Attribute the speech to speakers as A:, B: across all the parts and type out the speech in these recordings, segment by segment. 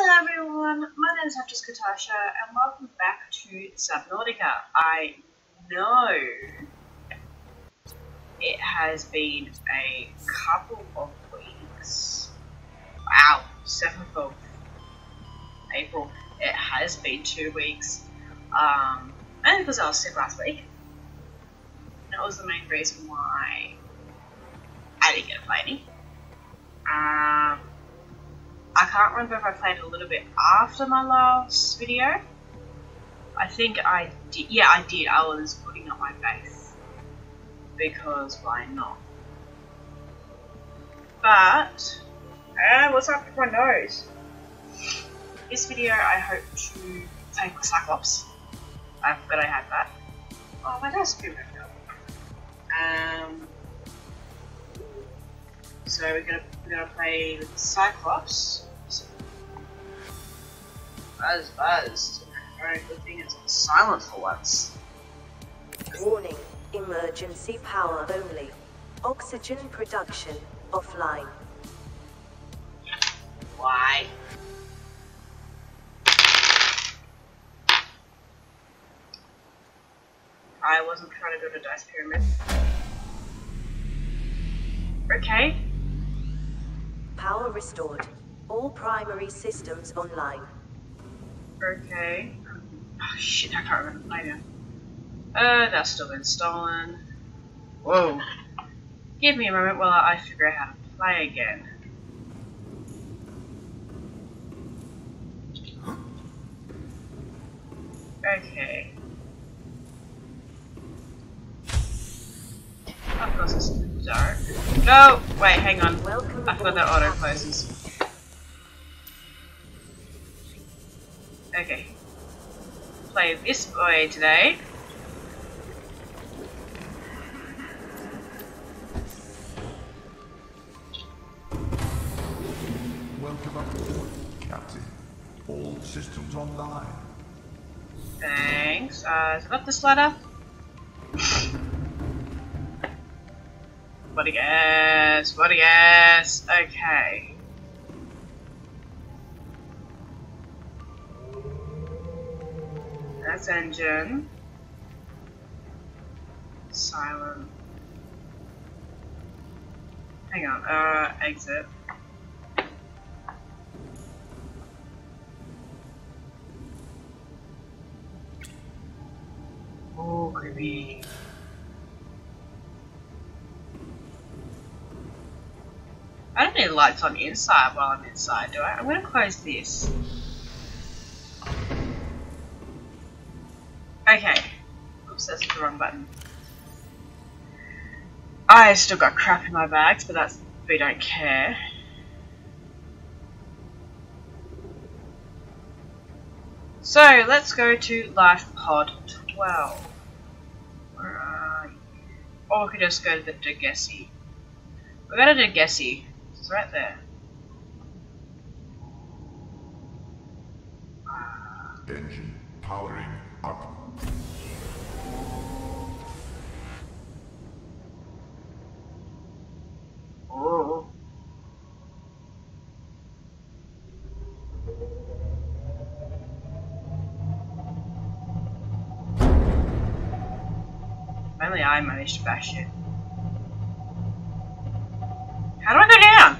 A: Hello everyone, my name is Huntress Catasha and welcome back to Subnautica. I know it has been a couple of weeks. Wow, 7th of April. It has been two weeks. Um, and because I was sick last week. That was the main reason why I didn't get a play. Um, I can't remember if I played a little bit after my last video. I think I did. Yeah, I did. I was putting up my base. Because why not? But, uh, what's up with my nose? This video I hope to take the Cyclops. I forgot I had that. Oh, my nose is Um, so we're gonna we're gonna play with Cyclops. Buzz buzz. Alright, good thing it's silent for once.
B: Warning, emergency power only. Oxygen production offline.
A: Why? I wasn't trying to go to Dice Pyramid. Okay.
B: Power restored. All primary systems online.
A: Okay. Oh shit, I can't remember play now. Uh, that's still stolen. Whoa. Give me a moment while I figure out how to play again. Okay. Of course it's dark. No! Wait, hang on. I forgot that auto closes. Okay. Play this boy today.
C: Welcome aboard, Captain. All systems online.
A: Thanks. Uh, is it up this ladder? What a guess, what a guess. Okay. That's engine. Silent. Hang on, uh, exit. Oh, creepy. I don't need lights on inside while I'm inside, do I? I'm gonna close this. Button. I still got crap in my bags, but that's we don't care. So let's go to Life Pod 12. Where are you? Or we could just go to the Degasi. We got a Degasi. It's right there.
C: Engine powering
A: How do I go down?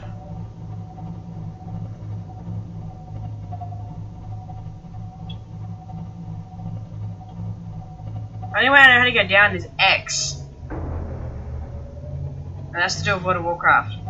A: Only way I know how to go down is X. And that's to do with World of Warcraft.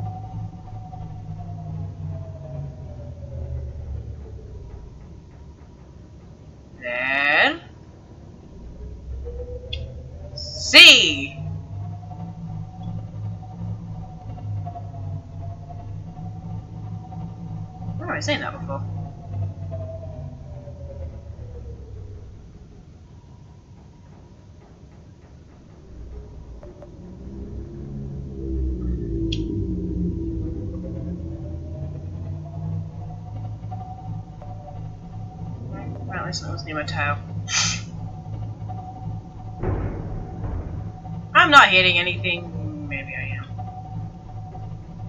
A: not hitting anything. Maybe I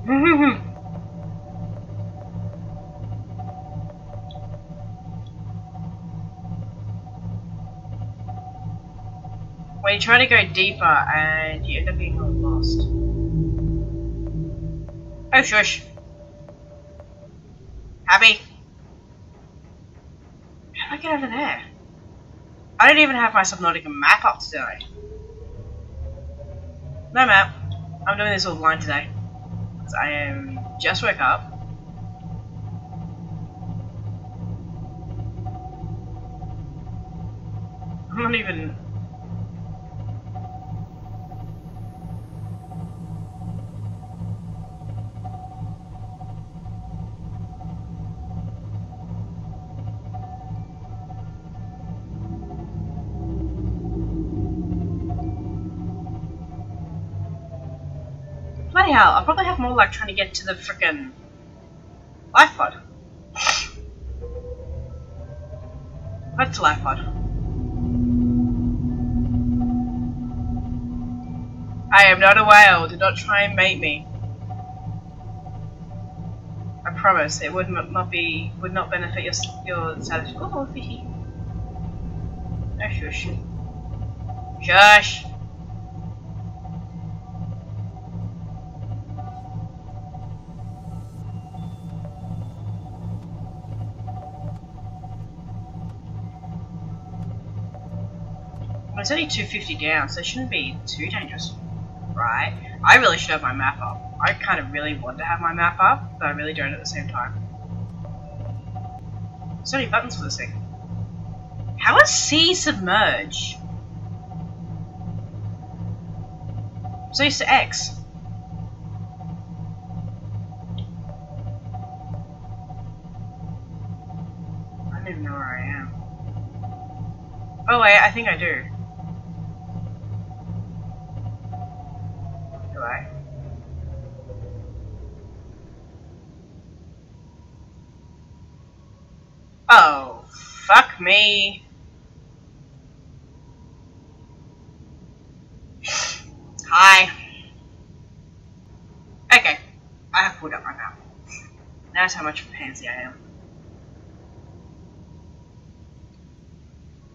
A: am. When you try to go deeper and you end up being lost. Oh, shush. Happy. How do I get over there? I don't even have my Subnautica map up today. No map. I'm doing this all blind today. I am just woke up. I'm not even more like trying to get to the frickin' life pod. What's the life pod? I am not a whale, do not try and mate me. I promise, it would not be, would not benefit your, your satisfaction. Oh, fishy. Oh, shush. Shush! It's only 250 down, so it shouldn't be too dangerous, right? I really should have my map up. I kind of really want to have my map up, but I really don't at the same time. So many buttons for this thing. How does C submerge? So used to X. I don't even know where I am. Oh wait, I think I. Do me. Hi. Okay, I have pulled up my map. That's how much pansy I am.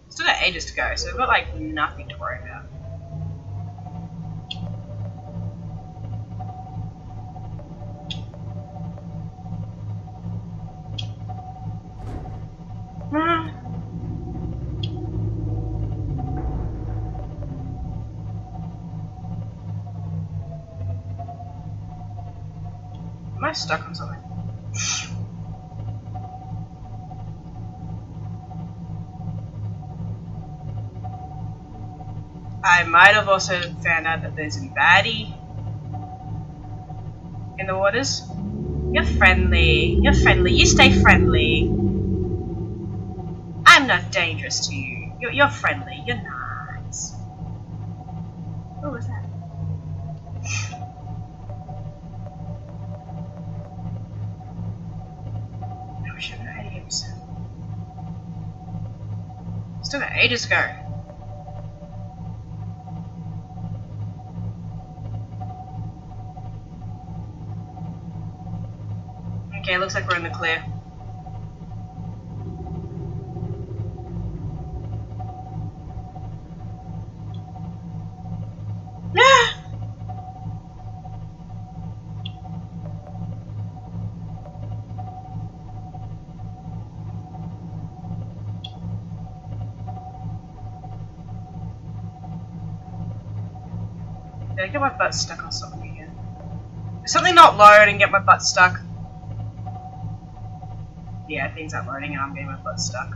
A: Still got ages to go, so we've got like nothing to worry about. Stuck on something? I might have also found out that there's a baddie in the waters. You're friendly. You're friendly. You stay friendly. I'm not dangerous to you. You're, you're friendly. You're nice. What was that? Still got ages to go. Okay, looks like we're in the clear. Get my butt stuck on something again? Something not load and get my butt stuck? Yeah, things aren't loading and I'm getting my butt stuck.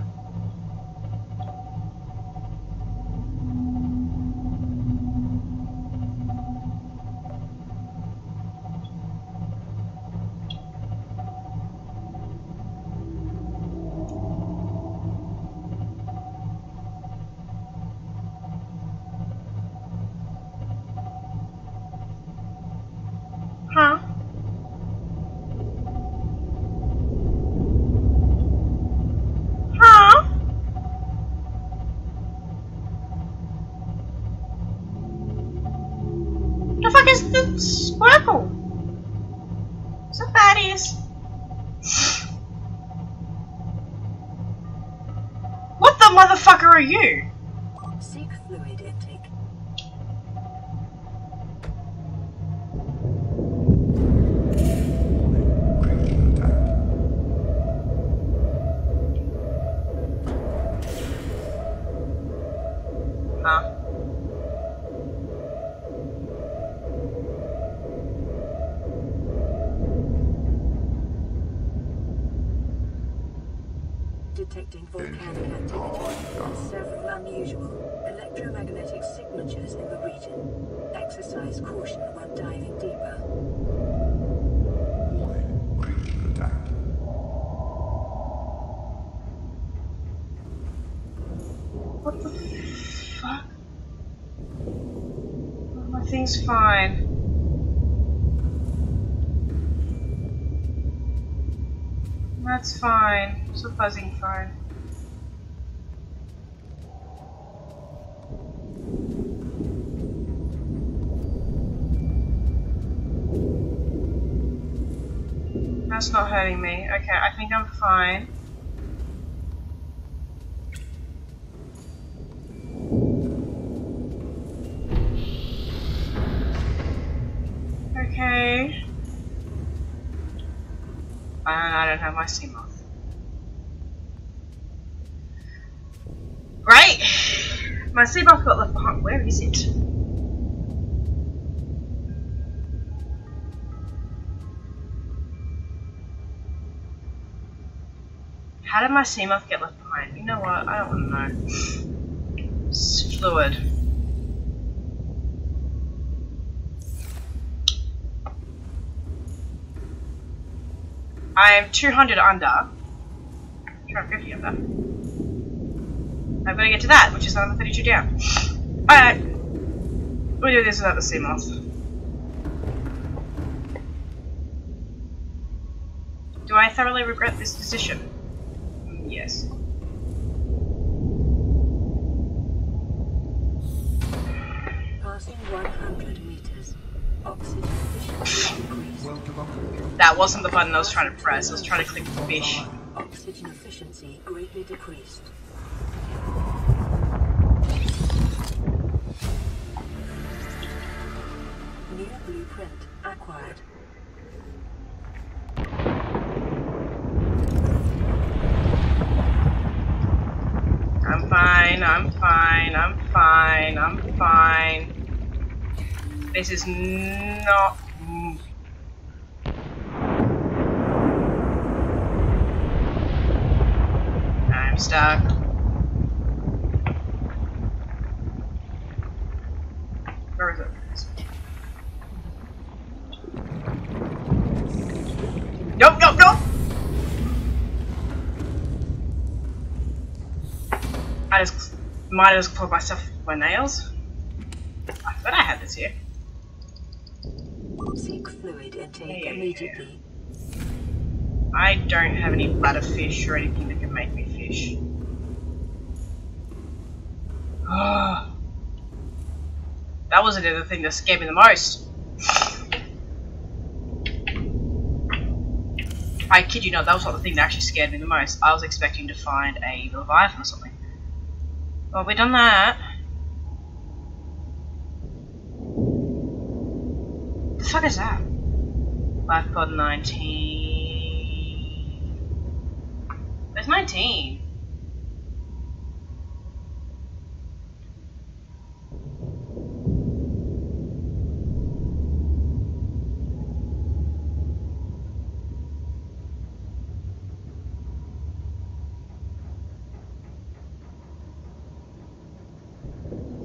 A: Motherfucker are you?
D: Exercise caution when diving deeper.
A: What the fuck? Oh, my thing's fine. That's fine. So buzzing fine. That's not hurting me. Okay, I think I'm fine. Okay. And I don't have my Seamoth. Great! My Seamoth got left behind. Where is it? How did my Seamoth get left behind? You know what? I don't want to know. It's fluid. I am 200 under. 250 under. I've got to get to that, which is another 32 down. Alright. We'll do this without the Seamoth. Do I thoroughly regret this decision?
D: Passing 100 meters. Oxygen efficiency decreased.
A: That wasn't the button I was trying to press. I was trying to click the fish.
D: Oxygen efficiency greatly decreased. New blueprint acquired.
A: I'm fine, I'm fine, I'm fine, I'm fine. This is not. I'm stuck. Where is it? Nope, nope, nope! I just might as well clog myself with my nails. I thought I had this here.
D: Seek fluid intake
A: Yeah, yeah, yeah,
D: immediately.
A: I don't have any bladder fish or anything that can make me fish. Ah. that was the thing that scared me the most. I kid you not, that was not the thing that actually scared me the most. I was expecting to find a Leviathan or something. Well, we done that. The fuck is that? Life pod 19. There's 19.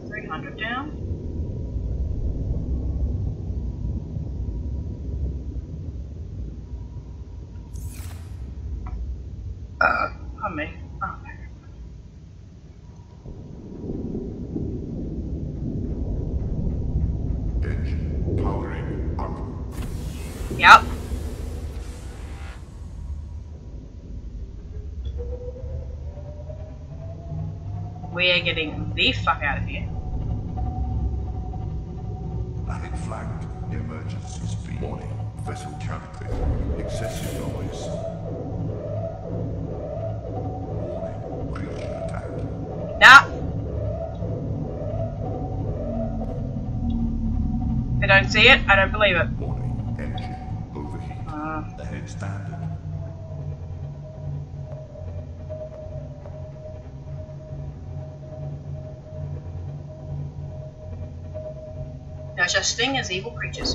A: Three hundred down. Uh, pardon me. Oh, okay.
C: Engine powering up.
A: Yep. We are getting the fuck out of here.
C: Landing flagged. Emergency speed. Warning. Vessel counterfeit. Excessive noise. Warning. Creature attack.
A: Nah. I don't see it. I don't believe it.
C: Warning. Engine overheat.
A: Uh,
C: Ahead standard.
A: no such thing as evil creatures.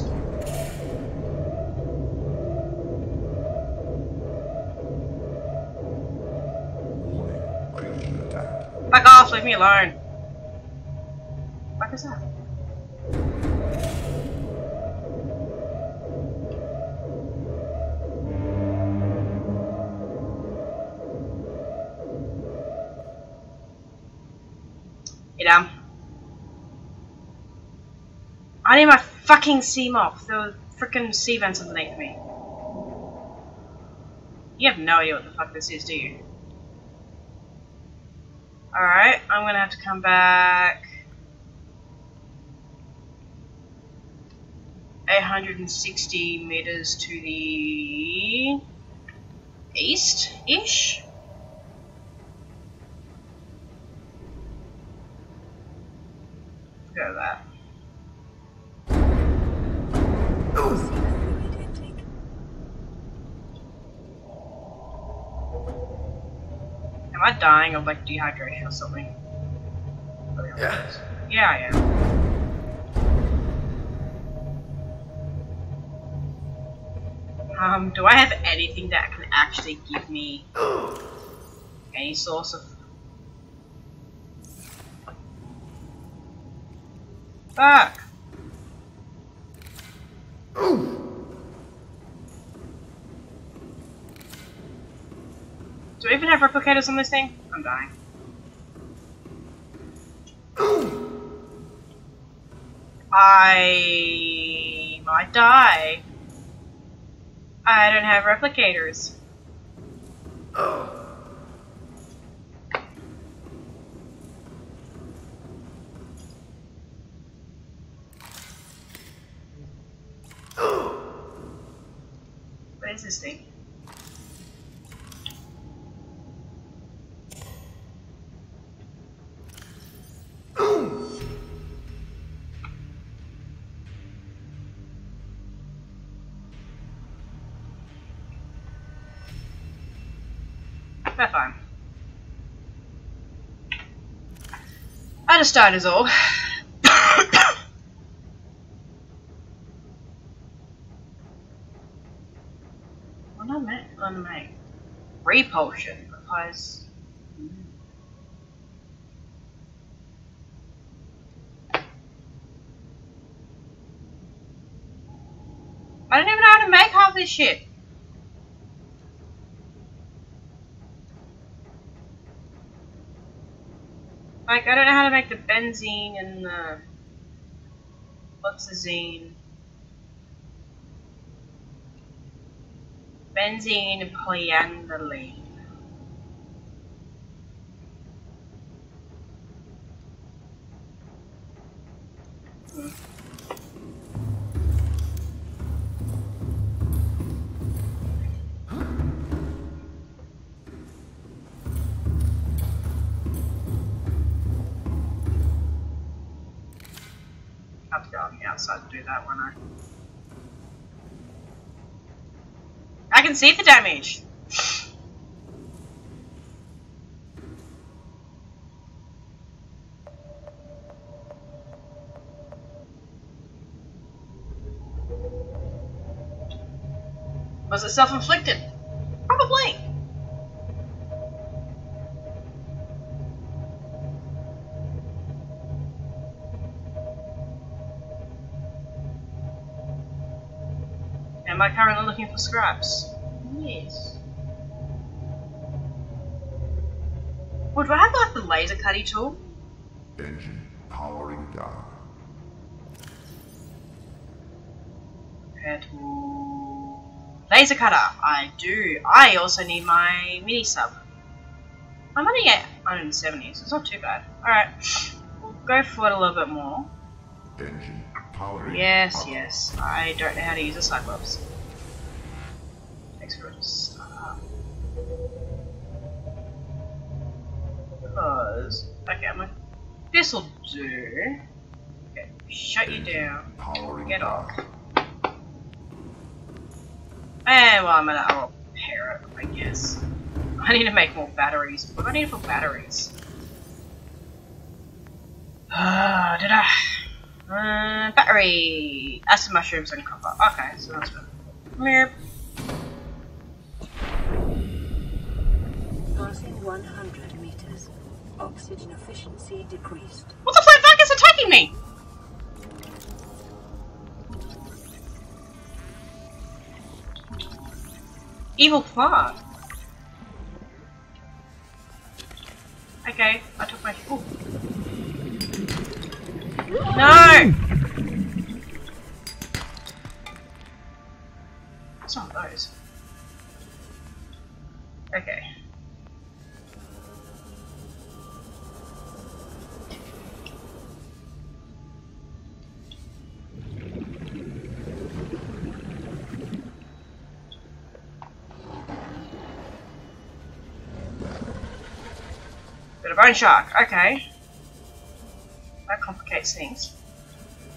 A: Back off, leave me alone. What is that? Need my fucking sea. There were freaking sea vents underneath me. You have no idea what the fuck this is, do you? Alright, I'm gonna have to come back. 860 meters to the east-ish? Dying of like dehydration or something?
E: Yeah.
A: Yeah, I am. Um, do I have anything that can actually give me any source of Fuck! Do I even have replicators on this thing? I'm dying. I might die. I don't have replicators. What I just died is all. what I meant on my repulsion because I don't even know how to make half this shit. Like, I don't know how to make the benzene and the oxazine. Benzene and polyaniline. I that? I can see the damage! Was it self-inflicted? Probably. Am currently looking for scraps? Yes. Well, do I have like the laser cutty tool?
C: Engine powering down.
A: Tool. Laser cutter. I do. I also need my mini sub. I'm only at 170, so it's not too bad. Alright. We'll go for it a little bit more.
C: Engine powering
A: Yes,
C: up.
A: yes. I don't know how to use a Cyclops. Takes for it to start up. Because. Okay, I'm like. This'll do. Okay, shut you down. Get off. And well, I'm gonna I'll repair it, I guess. I need to make more batteries. What do I need for batteries? Ah, did I? Uh, battery, acid mushrooms, and copper. Okay, so that's good. Meep.
D: 100 meters. Oxygen efficiency decreased.
A: What the fuck is attacking me? Evil Claw. Okay, I took my. Ooh. No! Bone shark, okay. That complicates things.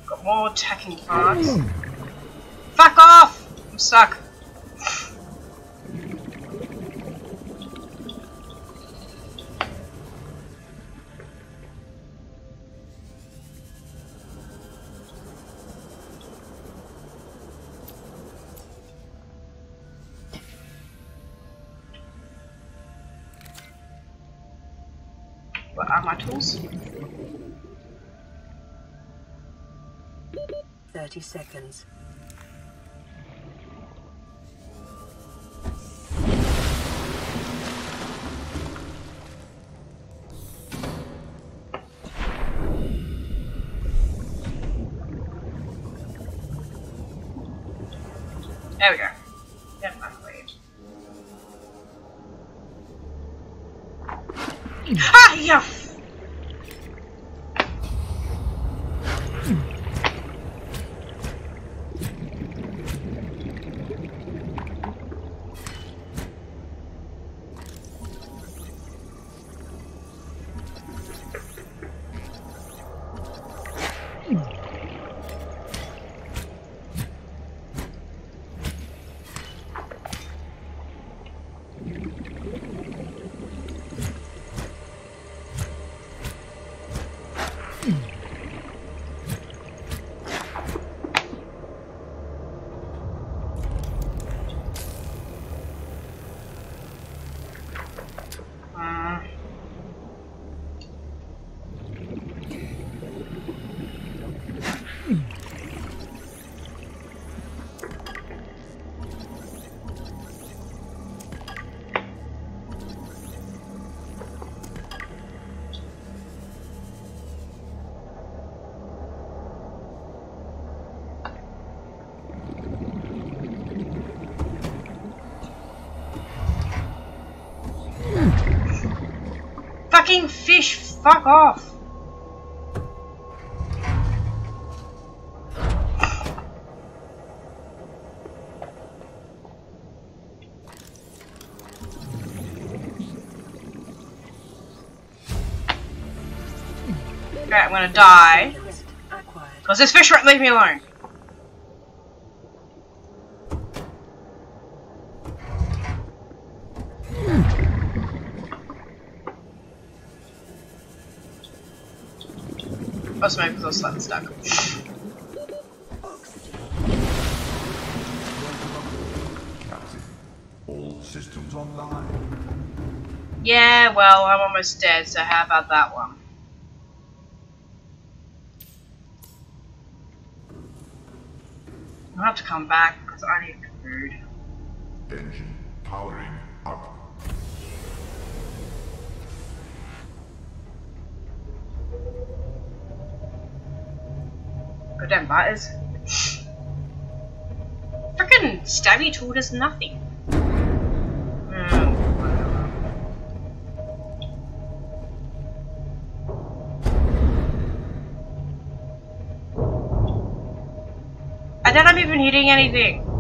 A: Got more attacking parts. Fuck off! I'm stuck. Tools?
D: 30 seconds.
A: There we go. Fucking fish, fuck off! Okay, I'm gonna die. Because this fish won't leave me alone. Oh, smoke because I was slightly stuck.
C: All systems online.
A: Yeah, well, I'm almost dead, so how about that one? I'll have to come back because I need food.
C: Engine powering
A: Goddamn biters. Freaking stabby tool does nothing. I don't I'm even hitting anything.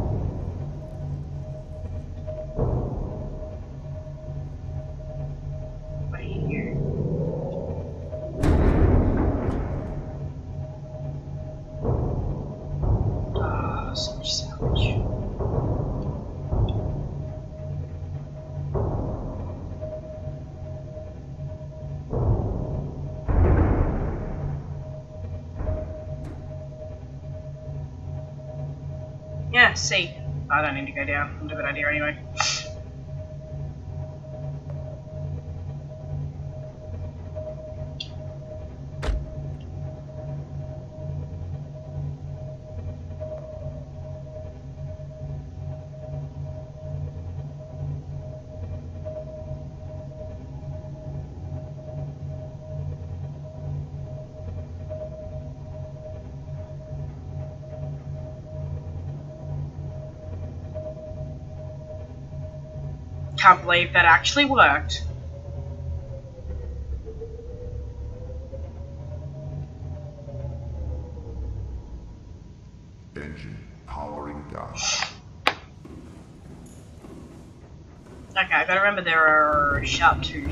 A: I don't need to go down. It's a good idea anyway. Believe that actually worked.
C: Engine powering down.
A: Okay, I gotta remember there are sharp tooth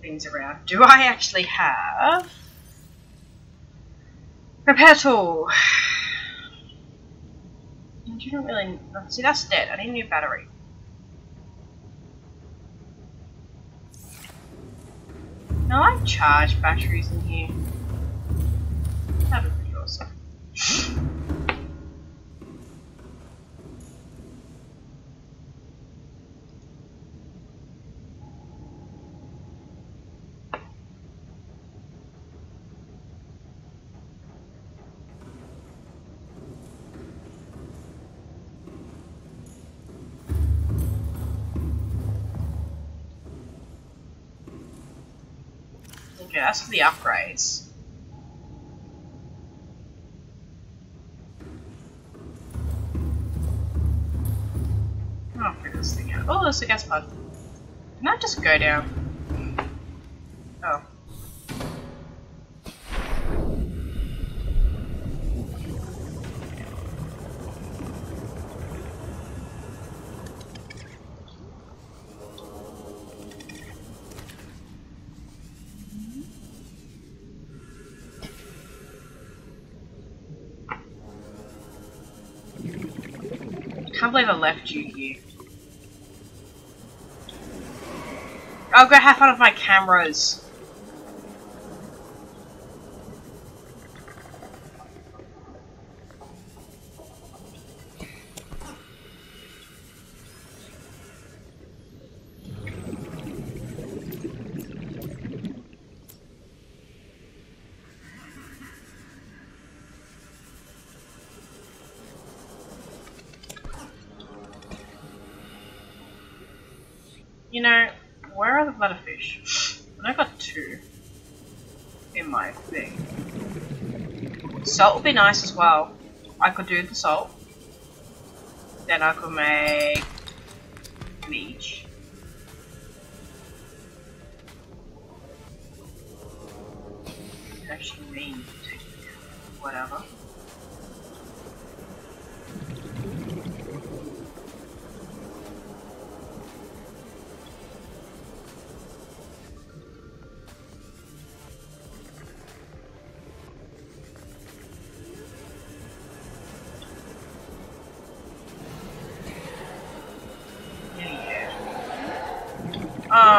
A: things around. Do I actually have repair tool? I don't really. See, that's dead. I need a new battery. I like charge batteries in here. That'd be awesome. That's for the upgrades. Oh, figure this thing out. Oh, there's a gas pod. Can I just go down? Can't believe I left you here. I'll go have fun with my cameras. You know, where are butterfish? I got two in my thing. Salt would be nice as well. I could do the salt. Then I could make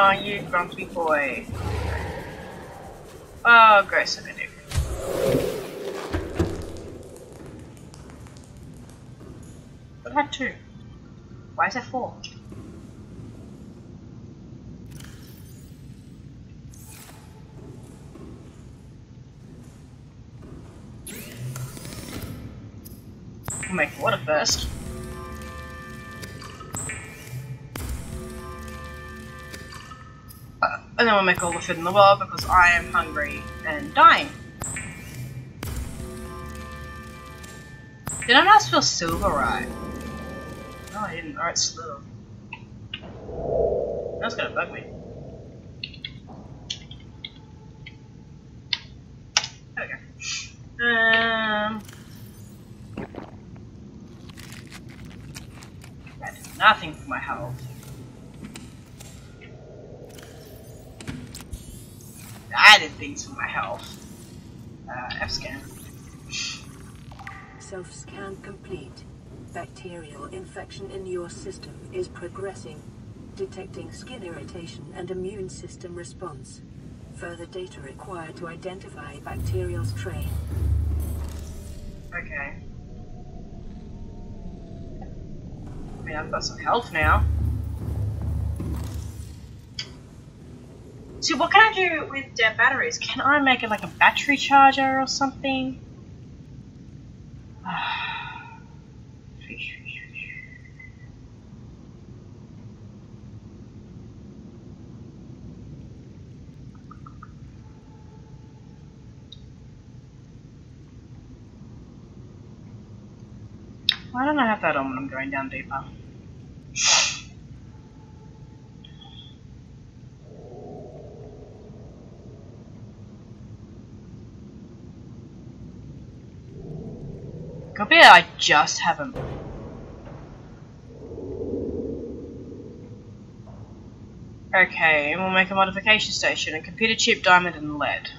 A: Oh, you grumpy boy. Oh, gross, look at it. But I had two. Why is there four? We'll make water first. We'll make all the food in the world because I am hungry and dying. Did I not spell silver right? No, I didn't. Alright, slow. That's gonna bug me. There we go. Um. That did nothing for my health. added things for my health. F-scan.
D: Self-scan complete. Bacterial infection in your system is progressing. Detecting skin irritation and immune system response. Further data required to identify bacterial strain.
A: Okay. I mean, I've got some health now. See, what can I do with dead batteries? Can I make it like a battery charger or something? Why don't I have that on when I'm going down deeper? Be I just haven't. Okay, and we'll make a modification station, a computer chip, diamond, and lead.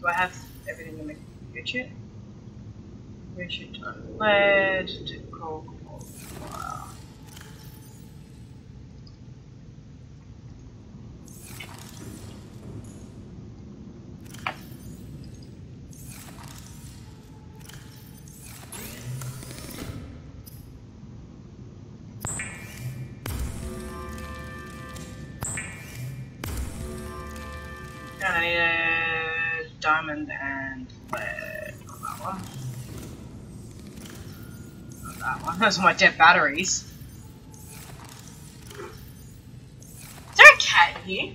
A: Do I have everything in the computer chip? Computer chip, diamond, lead, typical. Diamond and lead. Not that one. Not that one. Those are my dead batteries. Is there a cat in here?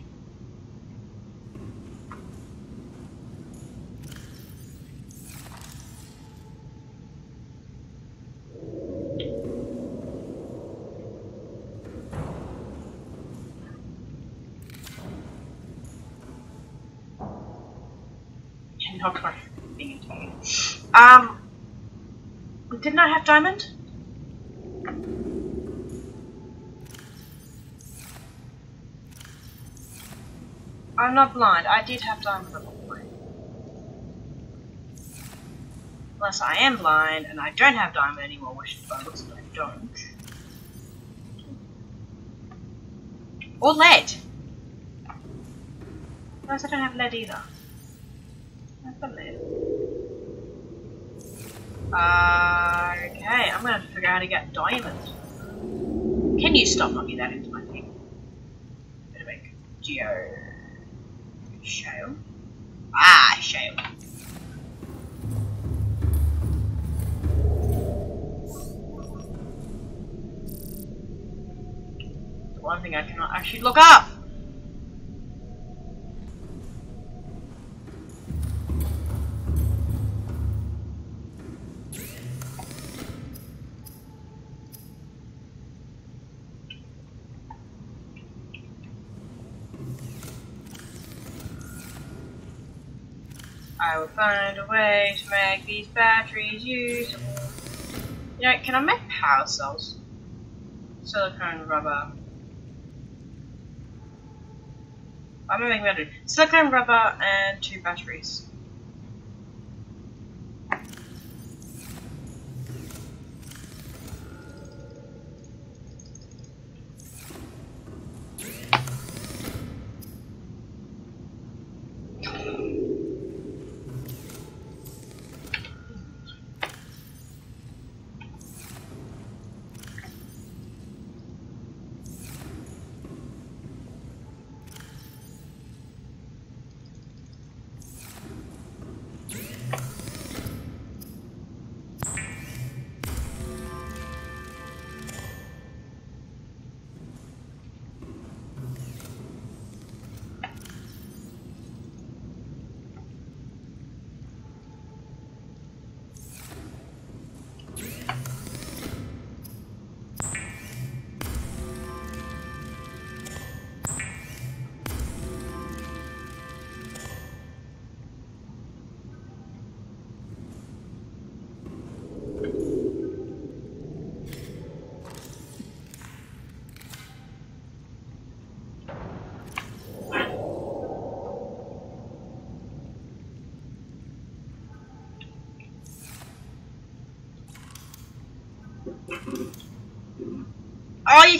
A: Can knock my thing into you. Um, didn't I have diamond? I'm not blind. I did have diamond at one point. Unless I am blind and I don't have diamond anymore, which by looks like I don't. Or lead. Unless I don't have lead either. I've got lead. Uh, okay, I'm gonna figure out how to get diamonds. Can you stop knocking that into my thing? Gonna make geo shale. Ah, shale. One thing I cannot actually look up. Find a way to make these batteries usable. You know, can I make power cells? Silicone rubber. I'm gonna make battery. Silicone rubber and two batteries.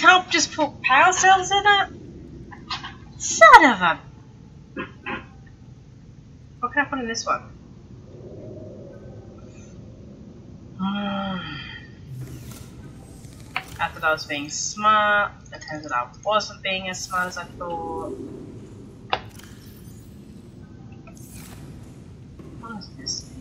A: Can't just put power cells in it? Son of a... What can I put in this one? Hmm. I thought I was being smart. It turns out I wasn't being as smart as I thought. What is this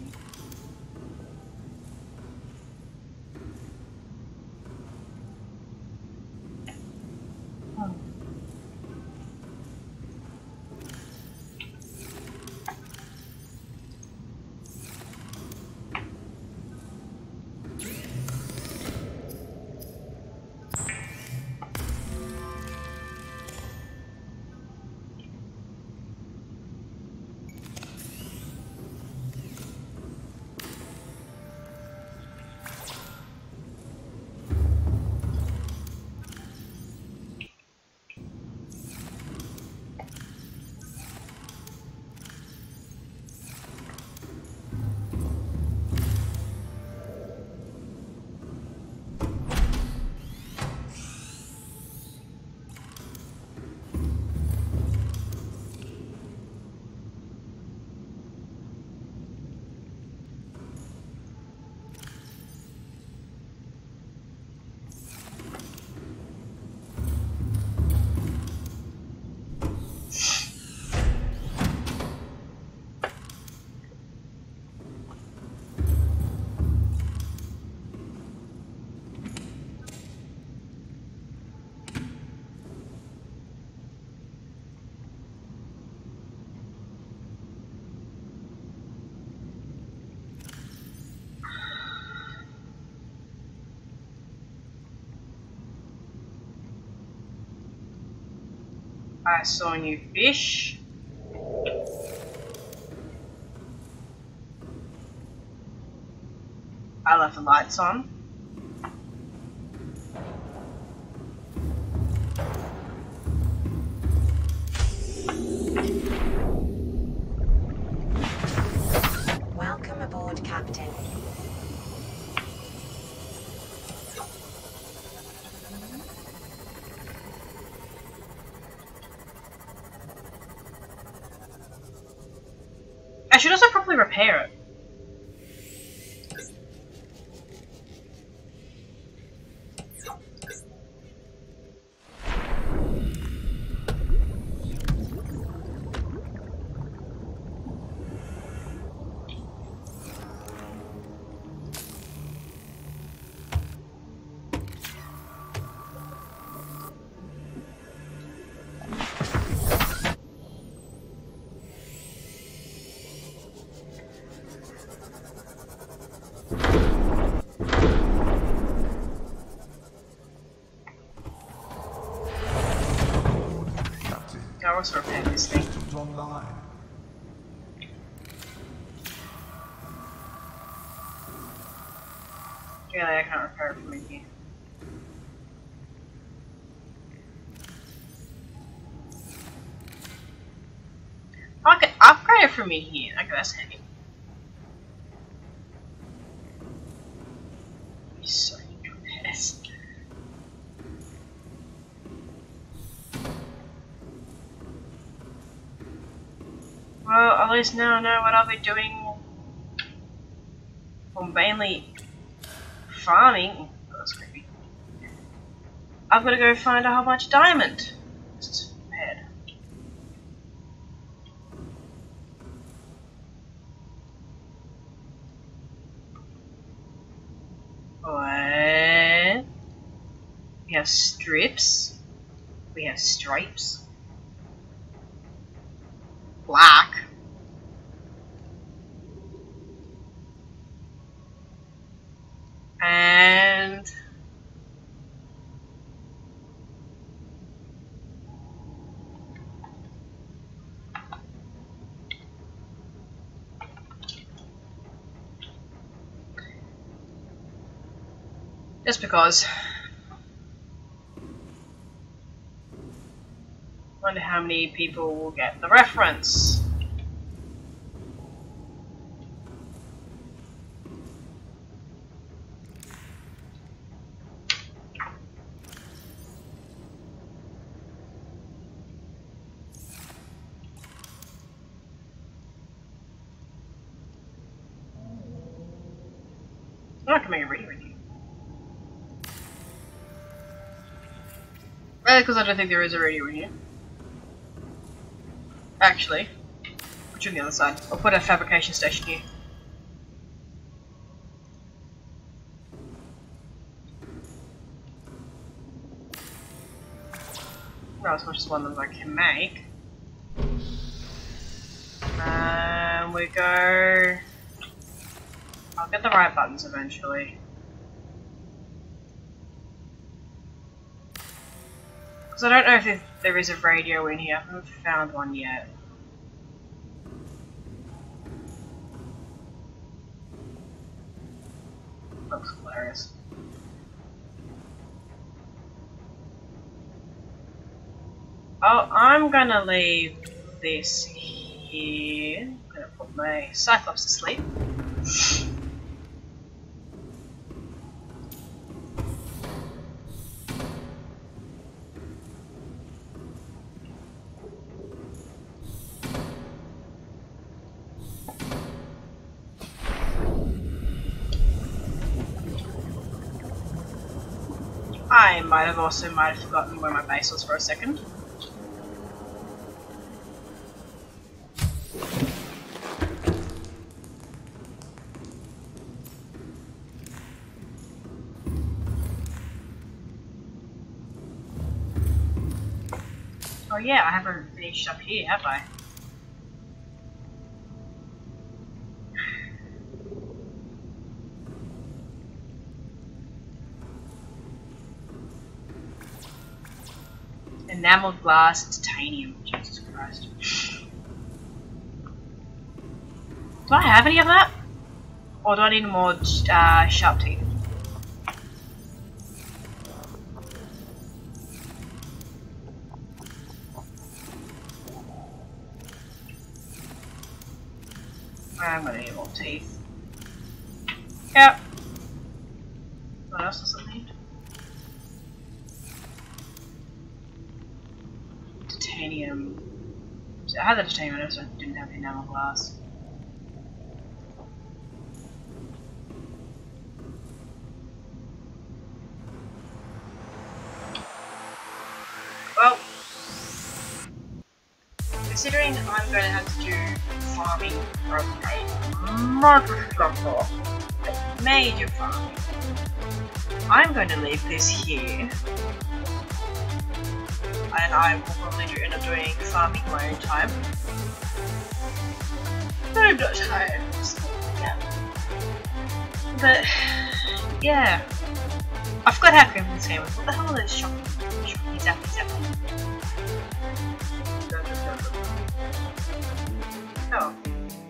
A: I saw a new fish. I left the lights on.
B: Captain,
A: I also repair this thing.
C: online.
A: Really, I can't repair it from in here. I can upgrade it from in here. Okay, that's handy. So many repairs. At now know what I'll be doing. Well, mainly farming. Oh, that's creepy. I've got to go find a whole bunch of diamond. What? We have strips. We have stripes. Black. And just because wonder how many people will get the reference. I'm not gonna make a radio with you. Really, because I don't think there is a radio in here. Actually, which on the other side. I'll put a fabrication station here. Well, as much as one them I can make. Um, we go. I'll get the right buttons eventually. Because I don't know if there- there is a radio in here. I haven't found one yet. Looks hilarious. Oh, I'm gonna leave this here. I'm gonna put my Cyclops to sleep. I might have also might have forgotten where my base was for a second. Oh yeah, I haven't finished up here, have I? Enameled glass, titanium. Jesus Christ. Do I have any of that? Or do I need more uh, sharp teeth? I'm gonna need more teeth. Yep. What else does Titanium. I had the titanium, I just didn't have the enamel glass. Well, considering I'm going to have to do farming for a motherfucker, like major farming, I'm going to leave this here. And I will probably do, end up doing farming my own time. But I'm not tired. Yeah. But, yeah. I forgot how grim this game was. What the hell those shocking, shocking zappy? Oh.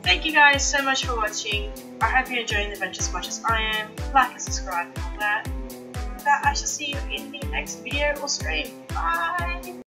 A: Thank you guys so much for watching. I hope you're enjoying the adventure as much as I am. Like and subscribe and all that. That I shall see you in the next video or stream. Bye!